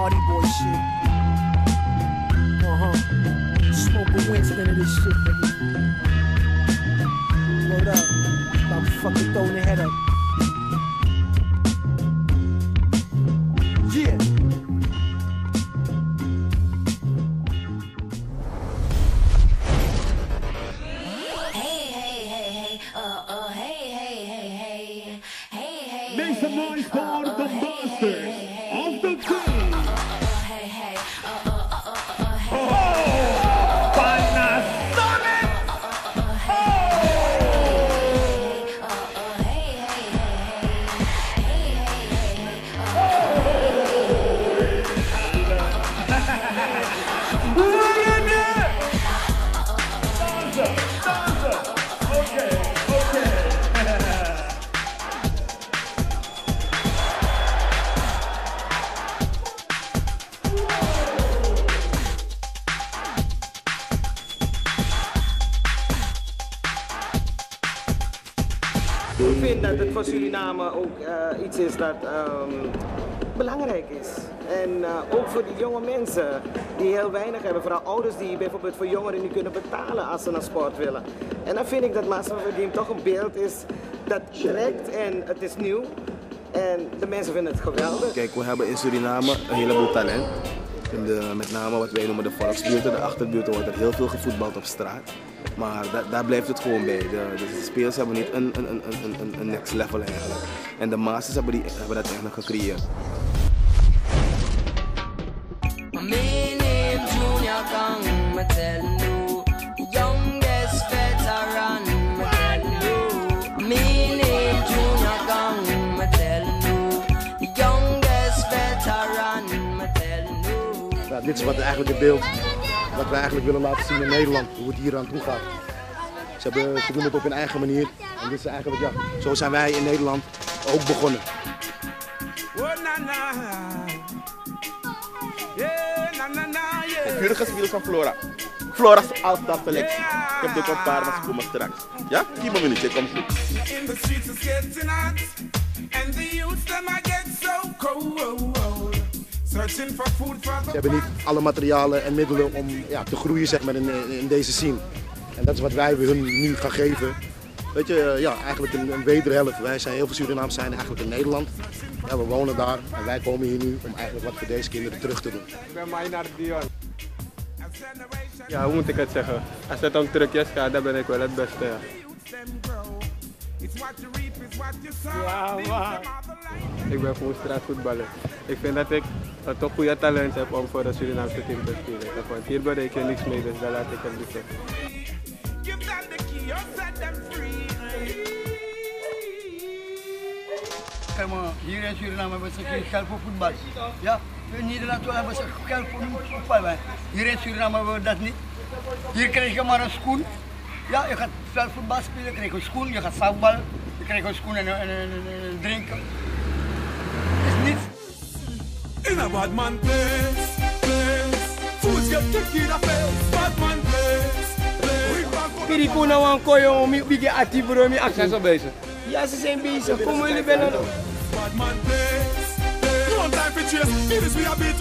Hardy Boy shit. Uh huh. Smoke a Winston of this shit, nigga. Word up. About fucking throwing the head up. Yeah. Make some noise for the monsters of the Ik vind dat het voor Suriname ook eh, iets is dat ehm, belangrijk is. En eh, ook voor die jonge mensen die heel weinig hebben, vooral ouders die bijvoorbeeld voor jongeren niet kunnen betalen als ze naar sport willen. En dan vind ik dat Game toch een beeld is dat trekt en het is nieuw. En de mensen vinden het geweldig. Kijk, we hebben in Suriname een heleboel talent. In de, met name wat wij noemen de volksbuurten, de achterbuurten, wordt er heel veel gevoetbald op straat. Maar da- daar blijft het gewoon bij. De, de spelers hebben niet een, een, een, een, een- een next level eigenlijk. En de masters hebben, die, hebben dat eigenlijk gecreëerd. Dit is wat eigenlijk het beeld wat we eigenlijk willen laten zien in Nederland, hoe het hier aan toe gaat. Ze, hebben, ze doen het op hun eigen manier. En dit is eigenlijk, ja, zo zijn wij in Nederland ook begonnen. Het huidige spelers van Flora. Flora is altijd selectie. Ik heb dit op paar, maar ze komen straks. Ja? Kijk een minuutje, kom goed. Ze hebben niet alle materialen en middelen om ja, te groeien zeg maar, in, in deze scene. En dat is wat wij hun nu gaan geven. Weet je, eh, ja, eigenlijk een, een wederhelft. Wij zijn heel veel Surinamers zijn eigenlijk in Nederland. Ja, we wonen daar en wij komen hier nu om eigenlijk wat voor deze kinderen terug te doen. Ik ben Maynard Dion. Ja, hoe moet ik het zeggen? Als het om trucjes gaat, dan ben ik wel het beste. Ja. Ja. Ik ben gewoon straatvoetballer. Ik vind dat ik uh, toch goede talent heb om voor het Surinaamse team te spelen. Want hier bereik je niks mee, dus daar laat ik het liever. Give them the key, you set them free. Kijk maar, hier in Suriname hebben ze geen geld voor voetbal. Ja, in Nederland hebben ze geld voor voetbal. hè. Hier in Suriname hebben we dat niet. Hier krijg je maar een schoen. Ja, je gaat veldvoetbal spelen, je krijgt een schoen, je gaat zaalbal, je krijgt een schoen en een, en een- en een drinken. Het is niets. In a bad man place, place. Fools get kicked in the face. Bad man place, place. The Piriku na wan koyo mi bigi ati bro mi Zijn zo bezig? Ja, ze zijn bezig. Kom jullie bellen dan. bad man place. place. No time for chase. It is we a beat,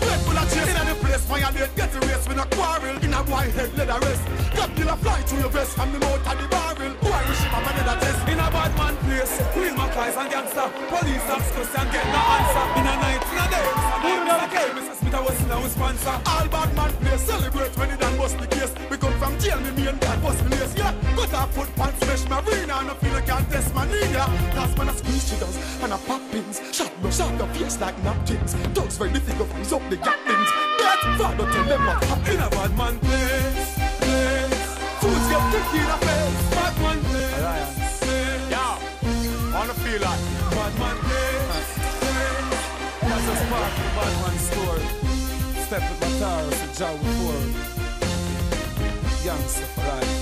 the race, quarrel. In a white head, leather rest. Got killer fly through your vest from the mouth of the barrel. Who I wish him a another test. In a bad man place, real McCoys and gangster. Police ask question, get no answer. In a night, in a day. Who never came, Mrs. Smith, I was in our sponsor. All bad man place, celebrate when it done bust the case. We come from jail, me main guy, bust the lace, yeah. Cut off foot pants, smash my arena. No feel like can't test my knee, yeah. Last man, I squeeze cheetahs and I pop pins. Shot shot the face like napkins. Dogs ready to go freeze up the gatlings. Father tell them what. In a bad man place, place. Fools get kicked in the face. Bad man place, place. Yeah, wanna feel like bad man place, place. That's a spark in the bad man story. Step with my tires, a job before. Youngster for life.